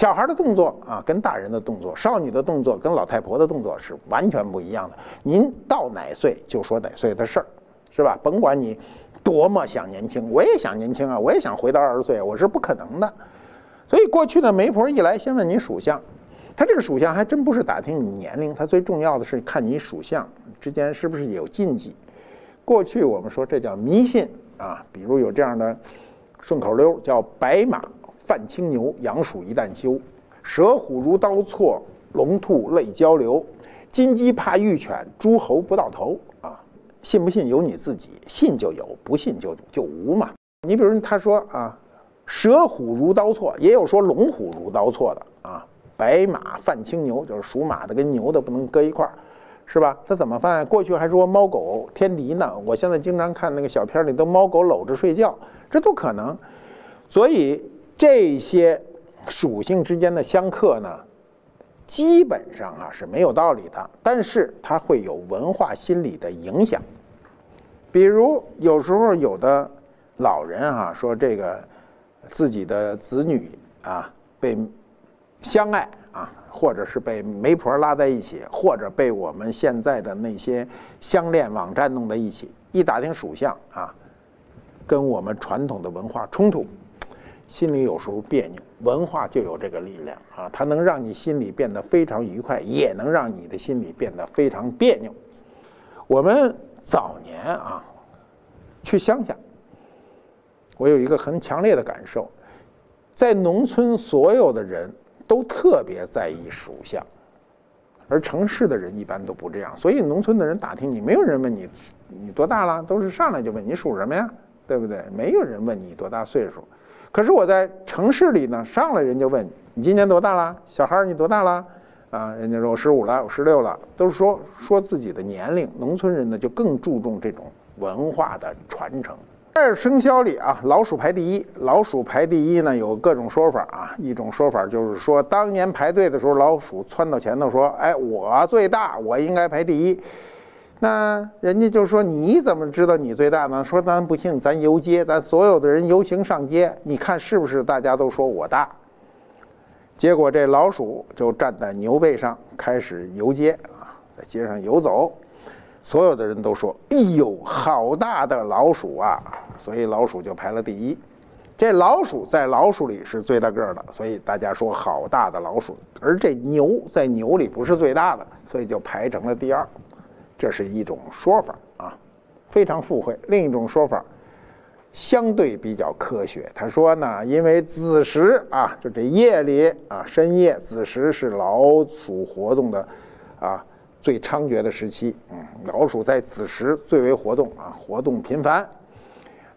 小孩的动作啊，跟大人的动作，少女的动作跟老太婆的动作是完全不一样的。您到哪岁就说哪岁的事儿，是吧？甭管你多么想年轻，我也想年轻啊，我也想回到二十岁，我是不可能的。所以过去的媒婆一来，先问你属相，他这个属相还真不是打听你年龄，他最重要的是看你属相之间是不是有禁忌。过去我们说这叫迷信啊，比如有这样的顺口溜，叫白马。犯青牛，阳鼠一旦休；蛇虎如刀错，龙兔泪交流。金鸡怕玉犬，诸侯不到头啊！信不信由你自己，信就有，不信就就无嘛。你比如他说啊，蛇虎如刀错，也有说龙虎如刀错的啊。白马犯青牛，就是属马的跟牛的不能搁一块儿，是吧？他怎么犯？过去还说猫狗天敌呢，我现在经常看那个小片里都猫狗搂着睡觉，这都可能。所以。这些属性之间的相克呢，基本上啊是没有道理的，但是它会有文化心理的影响。比如有时候有的老人哈说这个自己的子女啊被相爱啊，或者是被媒婆拉在一起，或者被我们现在的那些相恋网站弄在一起，一打听属相啊，跟我们传统的文化冲突。心里有时候别扭，文化就有这个力量啊，它能让你心里变得非常愉快，也能让你的心里变得非常别扭。我们早年啊，去乡下，我有一个很强烈的感受，在农村，所有的人都特别在意属相，而城市的人一般都不这样。所以，农村的人打听你，没有人问你你多大了，都是上来就问你属什么呀，对不对？没有人问你多大岁数。可是我在城市里呢，上来人就问你今年多大了？小孩儿你多大了？啊，人家说我十五了，我十六了，都是说说自己的年龄。农村人呢就更注重这种文化的传承。二生肖里啊，老鼠排第一。老鼠排第一呢，有各种说法啊。一种说法就是说，当年排队的时候，老鼠窜到前头说：“哎，我最大，我应该排第一。”那人家就说你怎么知道你最大呢？说咱不信，咱游街，咱所有的人游行上街，你看是不是大家都说我大？结果这老鼠就站在牛背上开始游街啊，在街上游走，所有的人都说：“哎呦，好大的老鼠啊！”所以老鼠就排了第一。这老鼠在老鼠里是最大个的，所以大家说好大的老鼠。而这牛在牛里不是最大的，所以就排成了第二。这是一种说法啊，非常附会。另一种说法相对比较科学。他说呢，因为子时啊，就这夜里啊，深夜子时是老鼠活动的啊最猖獗的时期。嗯，老鼠在子时最为活动啊，活动频繁。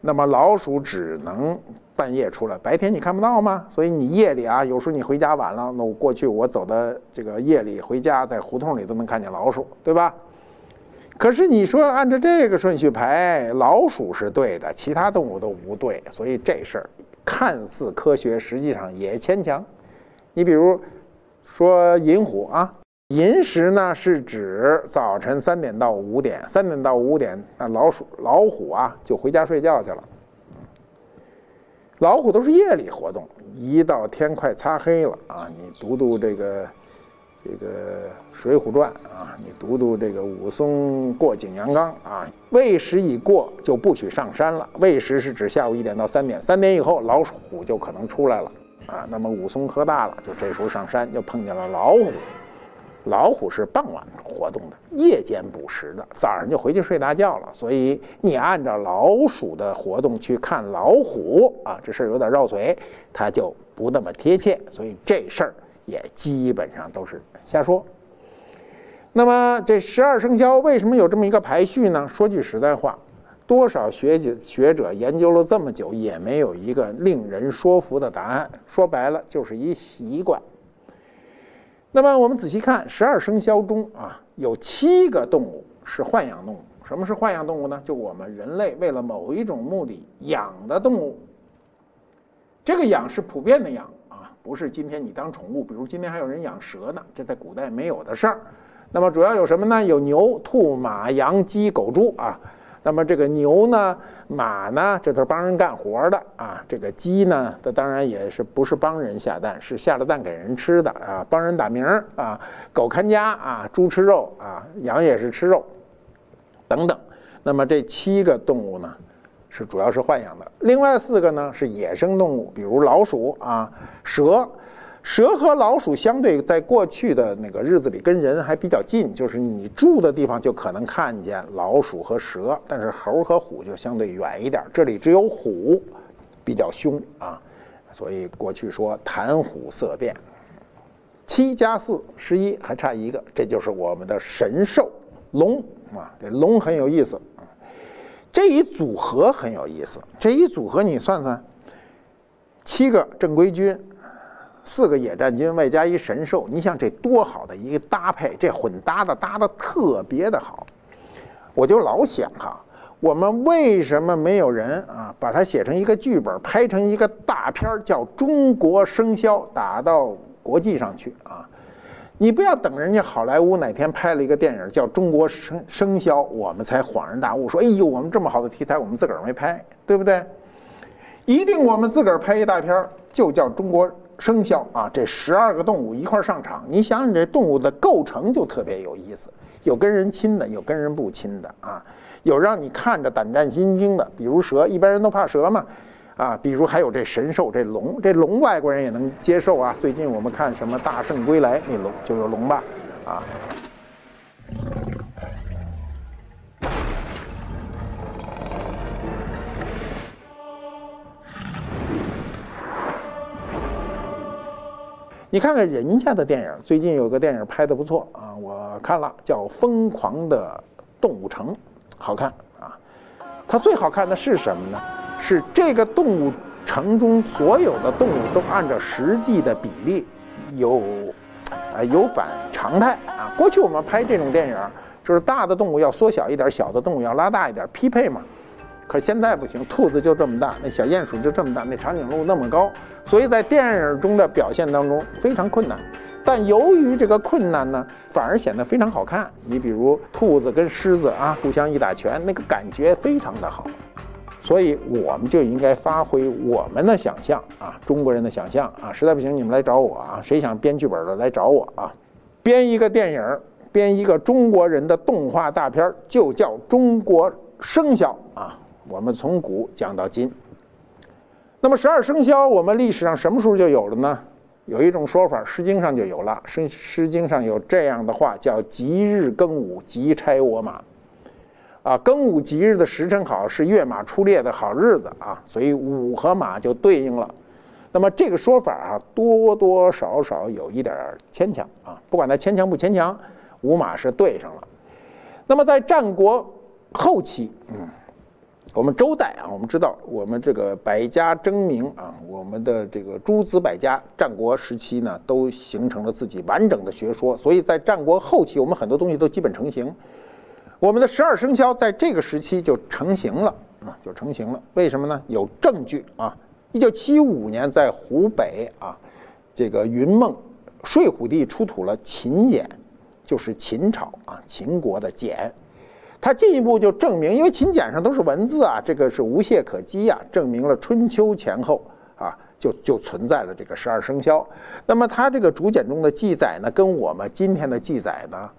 那么老鼠只能半夜出来，白天你看不到吗？所以你夜里啊，有时候你回家晚了，那我过去我走的这个夜里回家，在胡同里都能看见老鼠，对吧？可是你说按照这个顺序排，老鼠是对的，其他动物都不对，所以这事儿看似科学，实际上也牵强。你比如说寅虎啊，寅时呢是指早晨三点到五点，三点到五点，那老鼠老虎啊就回家睡觉去了。老虎都是夜里活动，一到天快擦黑了啊，你读读这个。这个《水浒传》啊，你读读这个武松过景阳冈啊，未时已过就不许上山了。未时是指下午一点到三点，三点以后老虎就可能出来了啊。那么武松喝大了，就这时候上山就碰见了老虎。老虎是傍晚活动的，夜间捕食的，早上就回去睡大觉了。所以你按照老鼠的活动去看老虎啊，这事儿有点绕嘴，它就不那么贴切。所以这事儿。也基本上都是瞎说。那么这十二生肖为什么有这么一个排序呢？说句实在话，多少学者学者研究了这么久，也没有一个令人说服的答案。说白了，就是一习惯。那么我们仔细看，十二生肖中啊，有七个动物是豢养动物。什么是豢养动物呢？就我们人类为了某一种目的养的动物。这个养是普遍的养。不是今天你当宠物，比如今天还有人养蛇呢，这在古代没有的事儿。那么主要有什么呢？有牛、兔、马、羊、鸡、狗、猪啊，那么这个牛呢、马呢，这都是帮人干活的啊。这个鸡呢，它当然也是不是帮人下蛋，是下了蛋给人吃的啊，帮人打鸣啊。狗看家啊，猪吃肉啊，羊也是吃肉，等等。那么这七个动物呢，是主要是豢养的。另外四个呢是野生动物，比如老鼠啊、蛇。蛇和老鼠相对，在过去的那个日子里跟人还比较近，就是你住的地方就可能看见老鼠和蛇，但是猴和虎就相对远一点。这里只有虎比较凶啊，所以过去说谈虎色变。七加四十一，还差一个，这就是我们的神兽龙啊。这龙很有意思，这一组合很有意思。这一组合你算算，七个正规军。四个野战军外加一神兽，你想这多好的一个搭配，这混搭的搭的特别的好。我就老想哈，我们为什么没有人啊把它写成一个剧本，拍成一个大片儿，叫《中国生肖》，打到国际上去啊？你不要等人家好莱坞哪天拍了一个电影叫《中国生生肖》，我们才恍然大悟，说哎呦，我们这么好的题材，我们自个儿没拍，对不对？一定我们自个儿拍一大片，就叫《中国》。生肖啊，这十二个动物一块上场，你想想这动物的构成就特别有意思，有跟人亲的，有跟人不亲的啊，有让你看着胆战心惊的，比如蛇，一般人都怕蛇嘛，啊，比如还有这神兽这龙，这龙外国人也能接受啊。最近我们看什么《大圣归来》，那龙就有龙吧，啊。你看看人家的电影，最近有个电影拍的不错啊，我看了，叫《疯狂的动物城》，好看。它最好看的是什么呢？是这个动物城中所有的动物都按照实际的比例有啊有反常态啊。过去我们拍这种电影，就是大的动物要缩小一点，小的动物要拉大一点，匹配嘛。可现在不行，兔子就这么大，那小鼹鼠就这么大，那长颈鹿那么高，所以在电影中的表现当中非常困难。但由于这个困难呢，反而显得非常好看。你比如兔子跟狮子啊，互相一打拳，那个感觉非常的好。所以我们就应该发挥我们的想象啊，中国人的想象啊。实在不行，你们来找我啊，谁想编剧本的来找我啊，编一个电影，编一个中国人的动画大片，就叫《中国生肖》啊。我们从古讲到今，那么十二生肖，我们历史上什么时候就有了呢？有一种说法，《诗经》上就有了，《诗诗经》上有这样的话，叫“吉日庚午，吉差我马”。啊，庚午吉日的时辰好，是跃马出列的好日子啊，所以午和马就对应了。那么这个说法啊，多多少少有一点牵强啊。不管它牵强不牵强，午马是对上了。那么在战国后期，嗯。我们周代啊，我们知道我们这个百家争鸣啊，我们的这个诸子百家，战国时期呢都形成了自己完整的学说，所以在战国后期，我们很多东西都基本成型。我们的十二生肖在这个时期就成型了啊，就成型了。为什么呢？有证据啊。一九七五年在湖北啊，这个云梦睡虎地出土了秦简，就是秦朝啊秦国的简。它进一步就证明，因为秦简上都是文字啊，这个是无懈可击啊，证明了春秋前后啊，就就存在了这个十二生肖。那么它这个竹简中的记载呢，跟我们今天的记载呢，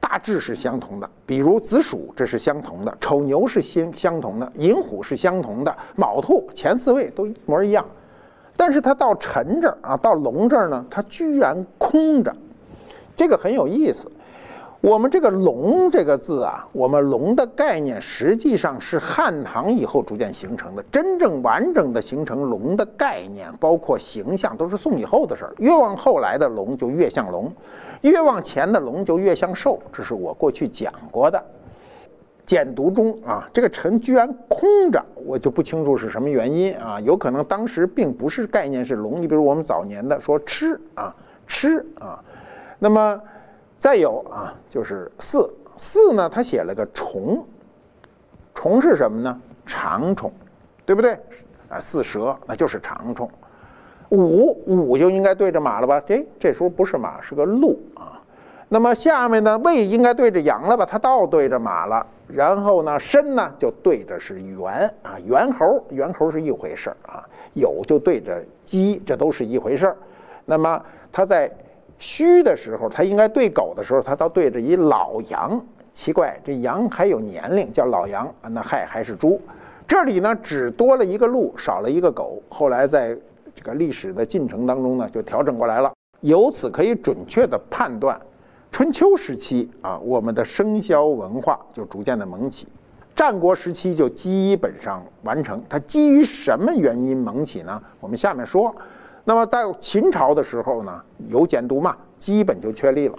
大致是相同的。比如子鼠这是相同的，丑牛是相相同的，寅虎是相同的，卯兔前四位都一模一样。但是它到辰这儿啊，到龙这儿呢，它居然空着，这个很有意思。我们这个“龙”这个字啊，我们“龙”的概念实际上是汉唐以后逐渐形成的。真正完整的形成龙的概念，包括形象，都是宋以后的事儿。越往后来的龙就越像龙，越往前的龙就越像兽。这是我过去讲过的。简读中啊，这个“臣”居然空着，我就不清楚是什么原因啊。有可能当时并不是概念是龙。你比如我们早年的说“吃”啊，“吃”啊，那么。再有啊，就是四四呢，他写了个虫，虫是什么呢？长虫，对不对？啊，四蛇那就是长虫。五五就应该对着马了吧？这这时候不是马，是个鹿啊。那么下面呢，胃应该对着羊了吧？它倒对着马了。然后呢，身呢就对着是猿啊，猿猴，猿猴是一回事儿啊。有就对着鸡，这都是一回事儿。那么它在虚的时候，它应该对狗的时候，它倒对着一老羊。奇怪，这羊还有年龄，叫老羊啊，那亥还是猪。这里呢，只多了一个鹿，少了一个狗。后来在这个历史的进程当中呢，就调整过来了。由此可以准确的判断，春秋时期啊，我们的生肖文化就逐渐的萌起。战国时期就基本上完成。它基于什么原因萌起呢？我们下面说。那么在秦朝的时候呢，有简牍嘛，基本就确立了。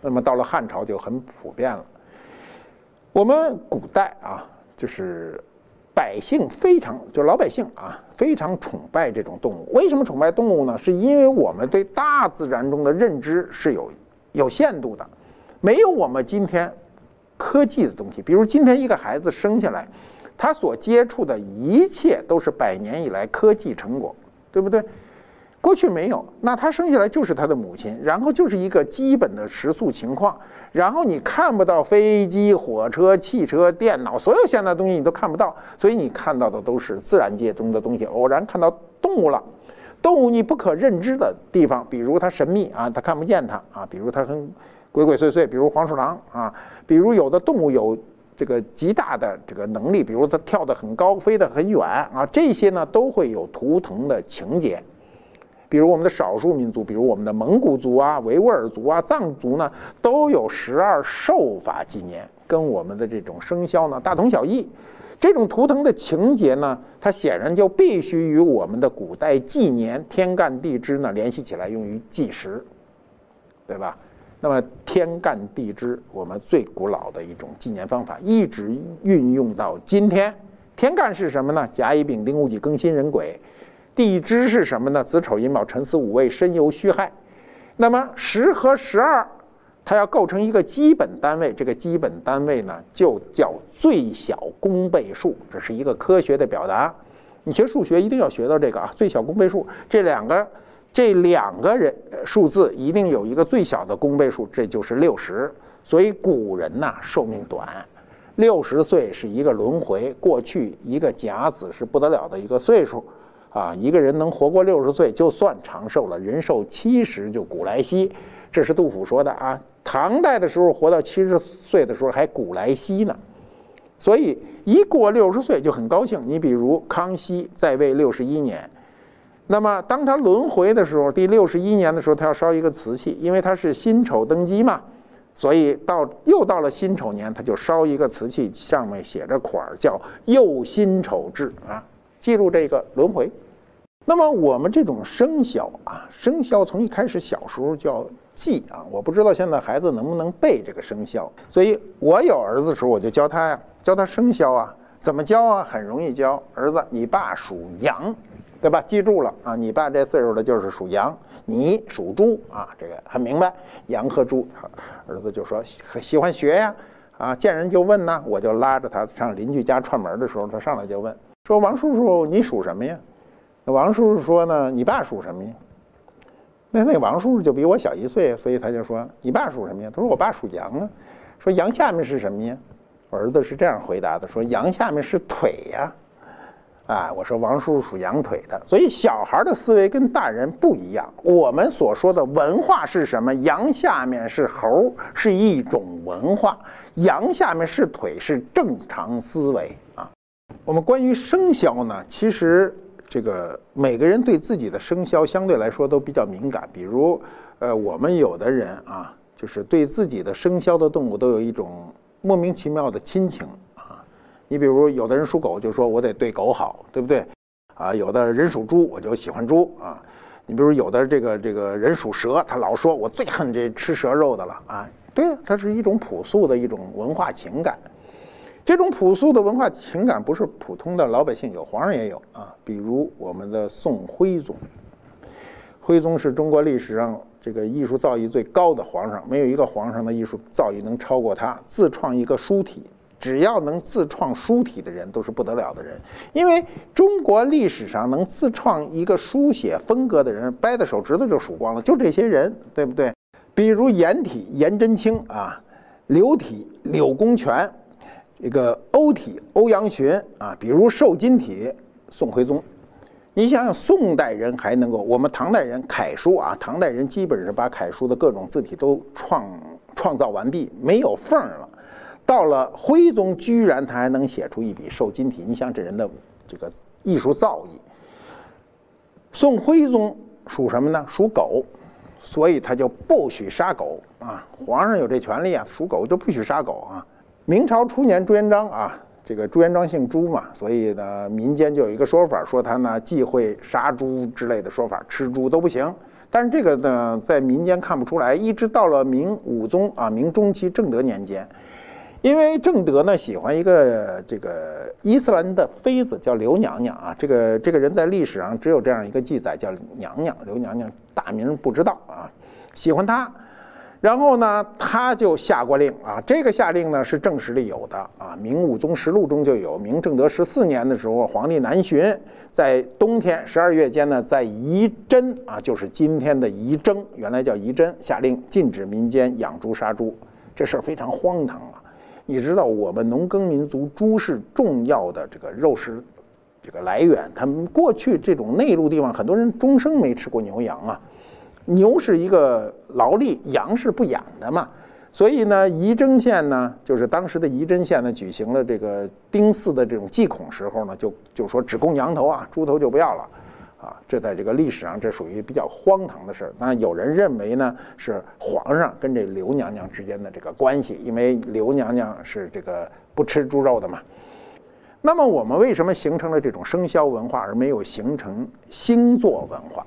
那么到了汉朝就很普遍了。我们古代啊，就是百姓非常，就老百姓啊，非常崇拜这种动物。为什么崇拜动物呢？是因为我们对大自然中的认知是有有限度的，没有我们今天科技的东西。比如今天一个孩子生下来，他所接触的一切都是百年以来科技成果，对不对？过去没有，那他生下来就是他的母亲，然后就是一个基本的食宿情况，然后你看不到飞机、火车、汽车、电脑，所有现代东西你都看不到，所以你看到的都是自然界中的东西。偶然看到动物了，动物你不可认知的地方，比如它神秘啊，它看不见它啊，比如它很鬼鬼祟祟，比如黄鼠狼啊，比如有的动物有这个极大的这个能力，比如它跳得很高，飞得很远啊，这些呢都会有图腾的情节。比如我们的少数民族，比如我们的蒙古族啊、维吾尔族啊、藏族呢，都有十二寿法纪年，跟我们的这种生肖呢大同小异。这种图腾的情节呢，它显然就必须与我们的古代纪年天干地支呢联系起来，用于计时，对吧？那么天干地支，我们最古老的一种纪年方法，一直运用到今天。天干是什么呢？甲乙丙丁戊己庚辛壬癸。地支是什么呢？子丑寅卯辰巳午未申酉戌亥。那么十和十二，它要构成一个基本单位，这个基本单位呢就叫最小公倍数，这是一个科学的表达。你学数学一定要学到这个啊，最小公倍数。这两个这两个人数字一定有一个最小的公倍数，这就是六十。所以古人呐寿命短，六十岁是一个轮回。过去一个甲子是不得了的一个岁数。啊，一个人能活过六十岁就算长寿了，人寿七十就古来稀，这是杜甫说的啊。唐代的时候活到七十岁的时候还古来稀呢，所以一过六十岁就很高兴。你比如康熙在位六十一年，那么当他轮回的时候，第六十一年的时候，他要烧一个瓷器，因为他是辛丑登基嘛，所以到又到了辛丑年，他就烧一个瓷器，上面写着款儿叫“又辛丑制”啊，记录这个轮回。那么我们这种生肖啊，生肖从一开始小时候叫忌啊，我不知道现在孩子能不能背这个生肖。所以我有儿子的时候，我就教他呀，教他生肖啊，怎么教啊？很容易教。儿子，你爸属羊，对吧？记住了啊，你爸这岁数的就是属羊，你属猪啊，这个很明白。羊和猪，儿子就说喜欢学呀，啊，见人就问呢，我就拉着他上邻居家串门的时候，他上来就问说：“王叔叔，你属什么呀？”那王叔叔说呢？你爸属什么呀？那那王叔叔就比我小一岁，所以他就说：“你爸属什么呀？”他说：“我爸属羊啊。”说：“羊下面是什么呀？”我儿子是这样回答的：“说羊下面是腿呀。”啊，我说王叔叔属羊腿的，所以小孩的思维跟大人不一样。我们所说的文化是什么？羊下面是猴，是一种文化；羊下面是腿，是正常思维啊。我们关于生肖呢，其实。这个每个人对自己的生肖相对来说都比较敏感，比如，呃，我们有的人啊，就是对自己的生肖的动物都有一种莫名其妙的亲情啊。你比如，有的人属狗，就说我得对狗好，对不对？啊，有的人属猪，我就喜欢猪啊。你比如，有的这个这个人属蛇，他老说我最恨这吃蛇肉的了啊。对，它是一种朴素的一种文化情感。这种朴素的文化情感不是普通的老百姓有，皇上也有啊。比如我们的宋徽宗，徽宗是中国历史上这个艺术造诣最高的皇上，没有一个皇上的艺术造诣能超过他。自创一个书体，只要能自创书体的人都是不得了的人，因为中国历史上能自创一个书写风格的人，掰的手指头就数光了，就这些人，对不对？比如颜体颜真卿啊，柳体柳公权，这个欧体欧阳询啊，比如瘦金体宋徽宗。你想想，宋代人还能够，我们唐代人楷书啊，唐代人基本是把楷书的各种字体都创创造完毕，没有缝了。到了徽宗，居然他还能写出一笔瘦金体，你想这人的这个艺术造诣。宋徽宗属什么呢？属狗，所以他就不许杀狗啊。皇上有这权利啊，属狗就不许杀狗啊。明朝初年，朱元璋啊。这个朱元璋姓朱嘛，所以呢，民间就有一个说法，说他呢忌讳杀猪之类的说法，吃猪都不行。但是这个呢，在民间看不出来，一直到了明武宗啊，明中期正德年间，因为正德呢喜欢一个这个伊斯兰的妃子叫刘娘娘啊，这个这个人在历史上只有这样一个记载，叫娘娘刘娘娘，大名不知道啊，喜欢她。然后呢，他就下过令啊，这个下令呢是正史里有的啊，《明武宗实录》中就有。明正德十四年的时候，皇帝南巡，在冬天十二月间呢，在仪真啊，就是今天的仪征，原来叫仪真，下令禁止民间养猪杀猪，这事儿非常荒唐啊！你知道，我们农耕民族，猪是重要的这个肉食这个来源，他们过去这种内陆地方，很多人终生没吃过牛羊啊。牛是一个劳力，羊是不养的嘛，所以呢，仪征县呢，就是当时的仪征县呢，举行了这个丁巳的这种祭孔时候呢，就就说只供羊头啊，猪头就不要了，啊，这在这个历史上这属于比较荒唐的事儿。那有人认为呢，是皇上跟这刘娘娘之间的这个关系，因为刘娘娘是这个不吃猪肉的嘛。那么我们为什么形成了这种生肖文化，而没有形成星座文化？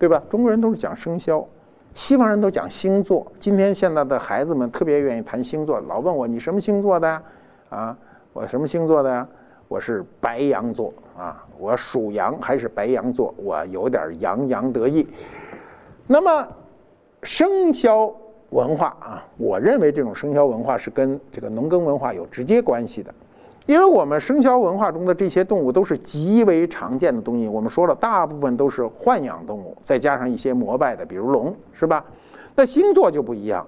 对吧？中国人都是讲生肖，西方人都讲星座。今天现在的孩子们特别愿意谈星座，老问我你什么星座的呀？啊，我什么星座的呀？我是白羊座啊，我属羊还是白羊座？我有点洋洋得意。那么生肖文化啊，我认为这种生肖文化是跟这个农耕文化有直接关系的。因为我们生肖文化中的这些动物都是极为常见的东西，我们说了，大部分都是豢养动物，再加上一些膜拜的，比如龙，是吧？那星座就不一样。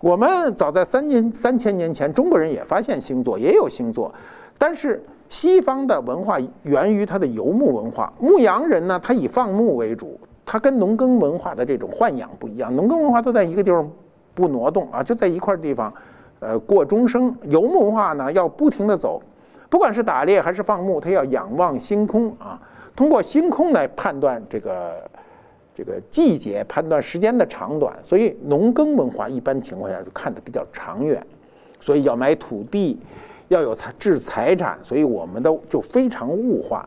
我们早在三年三千年前，中国人也发现星座，也有星座，但是西方的文化源于它的游牧文化，牧羊人呢，他以放牧为主，他跟农耕文化的这种豢养不一样，农耕文化都在一个地方不挪动啊，就在一块地方，呃，过终生。游牧文化呢，要不停地走。不管是打猎还是放牧，他要仰望星空啊，通过星空来判断这个这个季节，判断时间的长短。所以农耕文化一般情况下就看得比较长远，所以要买土地，要有财置财产，所以我们都就非常物化，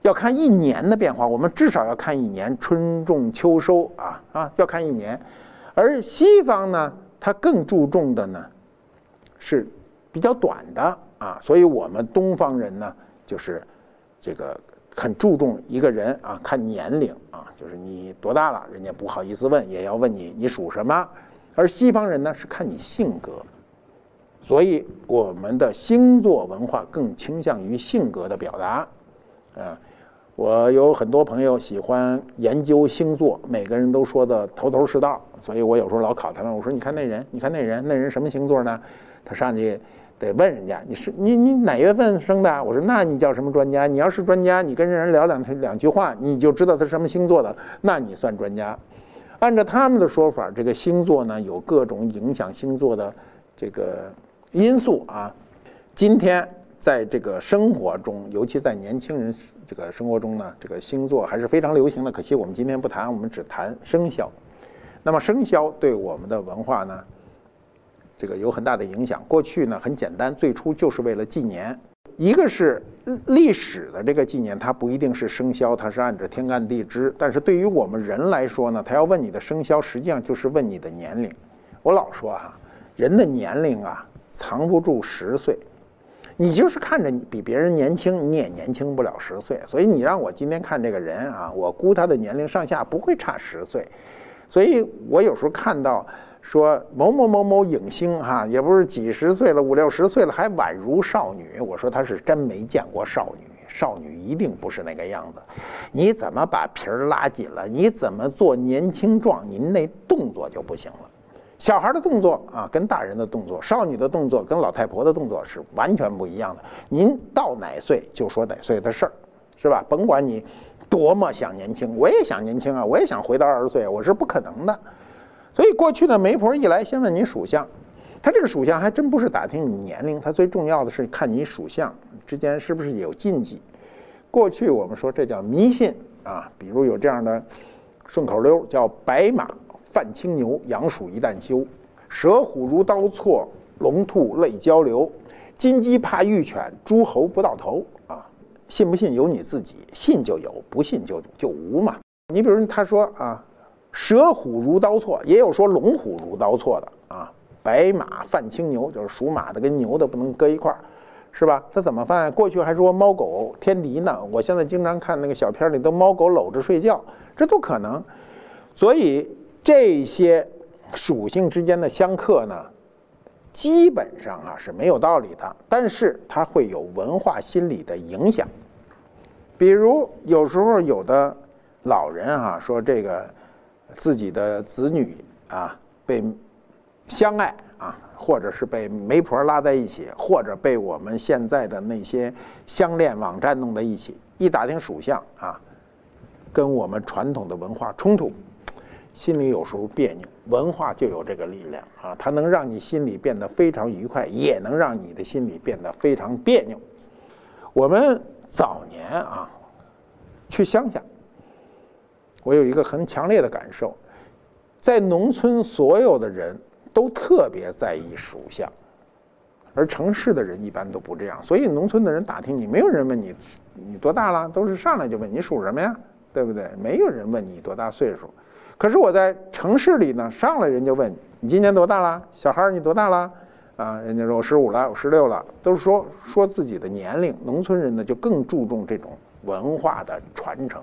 要看一年的变化，我们至少要看一年春种秋收啊啊，要看一年。而西方呢，它更注重的呢是比较短的。啊，所以我们东方人呢，就是这个很注重一个人啊，看年龄啊，就是你多大了，人家不好意思问，也要问你你属什么。而西方人呢是看你性格，所以我们的星座文化更倾向于性格的表达。啊，我有很多朋友喜欢研究星座，每个人都说的头头是道，所以我有时候老考他们，我说你看那人，你看那人，那人什么星座呢？他上去。得问人家，你是你你哪月份生的？我说那你叫什么专家？你要是专家，你跟人聊两两句话，你就知道他什么星座的，那你算专家。按照他们的说法，这个星座呢有各种影响星座的这个因素啊。今天在这个生活中，尤其在年轻人这个生活中呢，这个星座还是非常流行的。可惜我们今天不谈，我们只谈生肖。那么生肖对我们的文化呢？这个有很大的影响。过去呢很简单，最初就是为了纪年。一个是历史的这个纪年，它不一定是生肖，它是按照天干地支。但是对于我们人来说呢，他要问你的生肖，实际上就是问你的年龄。我老说哈，人的年龄啊藏不住十岁，你就是看着比别人年轻，你也年轻不了十岁。所以你让我今天看这个人啊，我估他的年龄上下不会差十岁。所以我有时候看到。说某某某某影星哈，也不是几十岁了，五六十岁了，还宛如少女。我说他是真没见过少女。少女一定不是那个样子。你怎么把皮儿拉紧了？你怎么做年轻壮？您那动作就不行了。小孩的动作啊，跟大人的动作；少女的动作跟老太婆的动作是完全不一样的。您到哪岁就说哪岁的事儿，是吧？甭管你多么想年轻，我也想年轻啊，我也想回到二十岁，我是不可能的。所以过去的媒婆一来，先问你属相，他这个属相还真不是打听你年龄，他最重要的是看你属相之间是不是有禁忌。过去我们说这叫迷信啊，比如有这样的顺口溜，叫白马。犯青牛，羊鼠一旦休；蛇虎如刀错，龙兔泪交流；金鸡怕玉犬，诸侯不到头。啊，信不信由你自己，信就有，不信就就无嘛。你比如他说啊，蛇虎如刀错，也有说龙虎如刀错的啊。白马犯青牛，就是属马的跟牛的不能搁一块儿，是吧？他怎么犯？过去还说猫狗天敌呢，我现在经常看那个小片儿里都猫狗搂着睡觉，这都可能。所以。这些属性之间的相克呢，基本上啊是没有道理的，但是它会有文化心理的影响。比如有时候有的老人啊说这个自己的子女啊被相爱啊，或者是被媒婆拉在一起，或者被我们现在的那些相恋网站弄在一起，一打听属相啊，跟我们传统的文化冲突。心里有时候别扭，文化就有这个力量啊，它能让你心里变得非常愉快，也能让你的心里变得非常别扭。我们早年啊，去乡下，我有一个很强烈的感受，在农村所有的人都特别在意属相，而城市的人一般都不这样。所以农村的人打听你，没有人问你你多大了，都是上来就问你属什么呀，对不对？没有人问你多大岁数。可是我在城市里呢，上来人就问你今年多大了？小孩你多大了？啊，人家说我十五了，我十六了，都是说说自己的年龄。农村人呢就更注重这种文化的传承。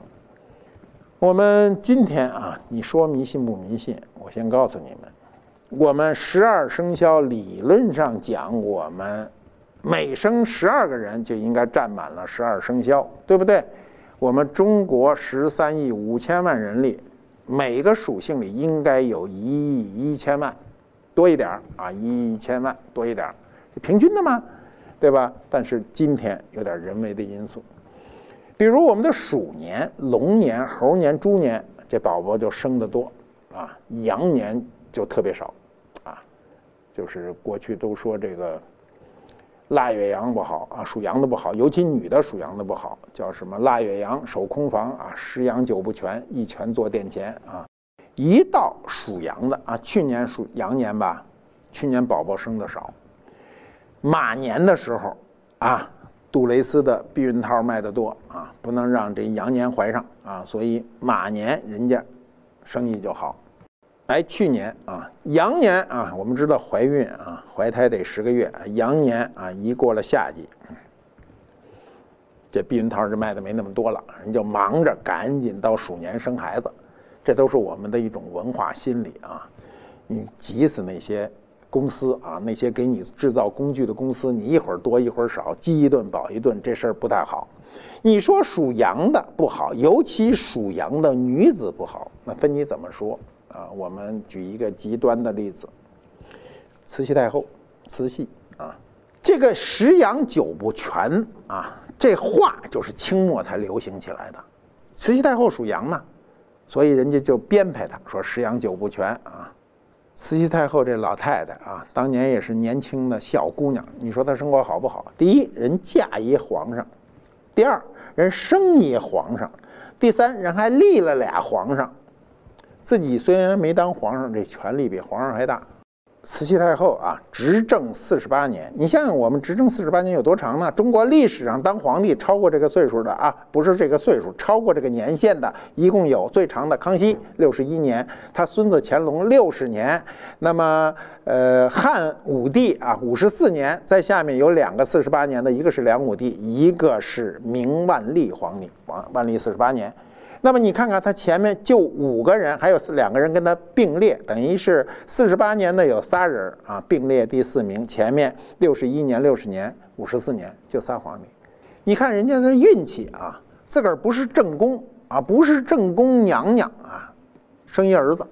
我们今天啊，你说迷信不迷信？我先告诉你们，我们十二生肖理论上讲，我们每生十二个人就应该占满了十二生肖，对不对？我们中国十三亿五千万人里。每个属性里应该有一亿一千万多一点儿啊，一亿一千万多一点儿，平均的嘛，对吧？但是今天有点人为的因素，比如我们的鼠年、龙年、猴年、猪年，这宝宝就生得多啊，羊年就特别少啊，就是过去都说这个。腊月羊不好啊，属羊的不好，尤其女的属羊的不好，叫什么？腊月羊守空房啊，十羊九不全，一拳坐殿前啊。一到属羊的啊，去年属羊年吧，去年宝宝生的少。马年的时候啊，杜蕾斯的避孕套卖得多啊，不能让这羊年怀上啊，所以马年人家生意就好。哎，去年啊，羊年啊，我们知道怀孕啊，怀胎得十个月。羊年啊，一过了夏季，这避孕套就卖的没那么多了，人就忙着赶紧到鼠年生孩子。这都是我们的一种文化心理啊！你急死那些公司啊，那些给你制造工具的公司，你一会儿多一会儿少，饥一顿饱一顿，这事儿不太好。你说属羊的不好，尤其属羊的女子不好，那分你怎么说。啊，我们举一个极端的例子，慈禧太后，慈禧啊，这个十羊九不全啊，这话就是清末才流行起来的。慈禧太后属羊嘛，所以人家就编排她说十羊九不全啊。慈禧太后这老太太啊，当年也是年轻的小姑娘，你说她生活好不好？第一，人嫁一皇上；第二，人生一皇上；第三，人还立了俩皇上。自己虽然没当皇上，这权力比皇上还大。慈禧太后啊，执政四十八年。你想想，我们执政四十八年有多长呢？中国历史上当皇帝超过这个岁数的啊，不是这个岁数，超过这个年限的，一共有最长的康熙六十一年，他孙子乾隆六十年。那么，呃，汉武帝啊五十四年，在下面有两个四十八年的，一个是梁武帝，一个是明万历皇帝，万万历四十八年。那么你看看他前面就五个人，还有两个人跟他并列，等于是四十八年的有仨人啊，并列第四名。前面六十一年、六十年、五十四年就仨皇帝，你看人家的运气啊，自个儿不是正宫啊，不是正宫娘娘啊，生一儿子，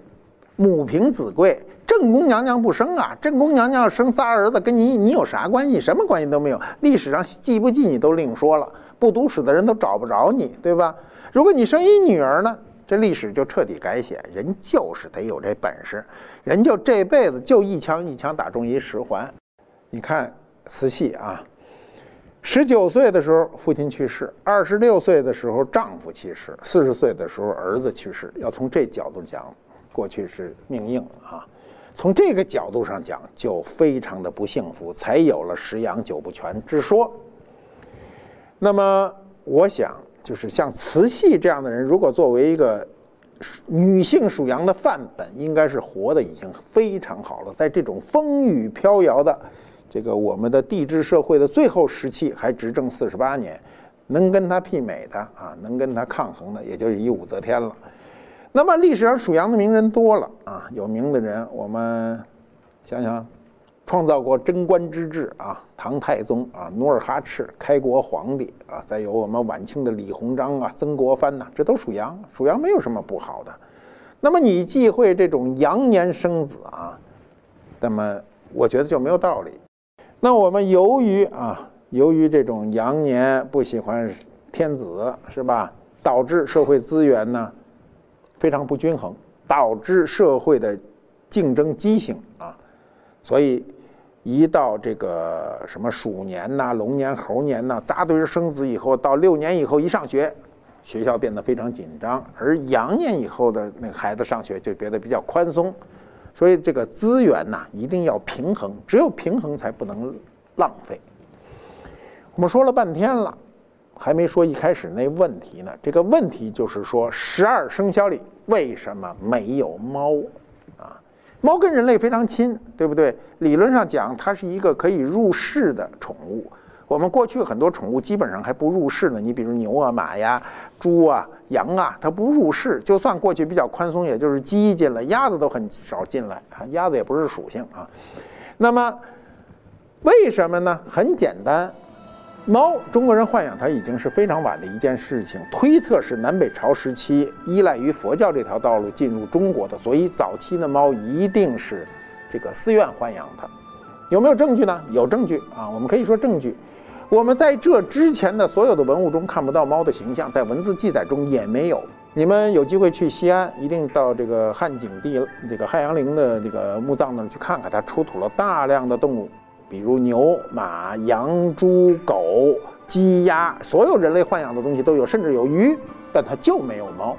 母凭子贵。正宫娘娘不生啊，正宫娘娘生仨儿子，跟你你有啥关系？什么关系都没有。历史上记不记你都另说了，不读史的人都找不着你，对吧？如果你生一女儿呢，这历史就彻底改写。人就是得有这本事，人就这辈子就一枪一枪打中一十环。你看慈禧啊，十九岁的时候父亲去世，二十六岁的时候丈夫去世，四十岁的时候儿子去世。要从这角度讲，过去是命硬啊。从这个角度上讲，就非常的不幸福，才有了十羊九不全之说。那么，我想，就是像慈禧这样的人，如果作为一个女性属羊的范本，应该是活的已经非常好了。在这种风雨飘摇的这个我们的帝制社会的最后时期，还执政四十八年，能跟他媲美的啊，能跟他抗衡的，也就是以武则天了。那么历史上属羊的名人多了啊，有名的人，我们想想，创造过贞观之治啊，唐太宗啊，努尔哈赤，开国皇帝啊，再有我们晚清的李鸿章啊，曾国藩呐，这都属羊，属羊没有什么不好的。那么你忌讳这种羊年生子啊，那么我觉得就没有道理。那我们由于啊，由于这种羊年不喜欢天子是吧，导致社会资源呢？非常不均衡，导致社会的竞争畸形啊，所以一到这个什么鼠年呐、龙年、猴年呐，扎堆生子以后，到六年以后一上学，学校变得非常紧张；而羊年以后的那个孩子上学就变得比较宽松，所以这个资源呐一定要平衡，只有平衡才不能浪费。我们说了半天了。还没说一开始那问题呢，这个问题就是说，十二生肖里为什么没有猫？猫跟人类非常亲，对不对？理论上讲，它是一个可以入室的宠物。我们过去很多宠物基本上还不入室呢，你比如牛啊、马呀、猪啊、羊啊，它不入室。就算过去比较宽松，也就是鸡进来，鸭子都很少进来啊，鸭子也不是属性啊。那么为什么呢？很简单。猫，中国人豢养它已经是非常晚的一件事情。推测是南北朝时期依赖于佛教这条道路进入中国的，所以早期的猫一定是这个寺院豢养它。有没有证据呢？有证据啊！我们可以说证据。我们在这之前的所有的文物中看不到猫的形象，在文字记载中也没有。你们有机会去西安，一定到这个汉景帝这个汉阳陵的这个墓葬那儿去看看，它出土了大量的动物。比如牛、马、羊、猪、狗、鸡、鸭，所有人类豢养的东西都有，甚至有鱼，但它就没有猫。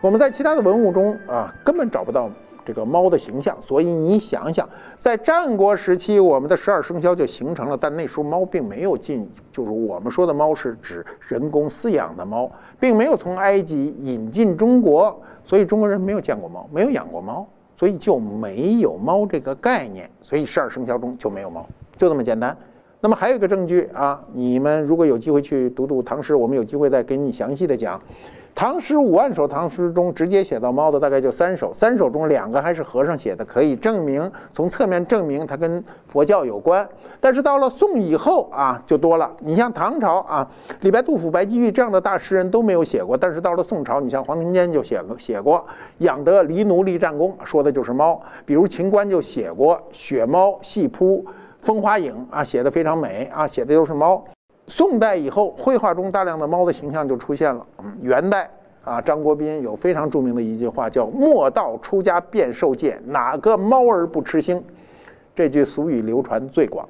我们在其他的文物中啊，根本找不到这个猫的形象。所以你想想，在战国时期，我们的十二生肖就形成了，但那时候猫并没有进，就是我们说的猫是指人工饲养的猫，并没有从埃及引进中国，所以中国人没有见过猫，没有养过猫。所以就没有猫这个概念，所以十二生肖中就没有猫，就这么简单。那么还有一个证据啊，你们如果有机会去读读唐诗，我们有机会再给你详细的讲。唐诗五万首，唐诗中直接写到猫的大概就三首，三首中两个还是和尚写的，可以证明从侧面证明它跟佛教有关。但是到了宋以后啊，就多了。你像唐朝啊，李白、杜甫、白居易这样的大诗人都没有写过，但是到了宋朝，你像黄庭坚就写过写过“养得狸奴立战功”，说的就是猫。比如秦观就写过“雪猫细扑风花影”啊，写的非常美啊，写的都是猫。宋代以后，绘画中大量的猫的形象就出现了。嗯，元代啊，张国斌有非常著名的一句话，叫“莫道出家变受戒，哪个猫儿不吃腥”，这句俗语流传最广。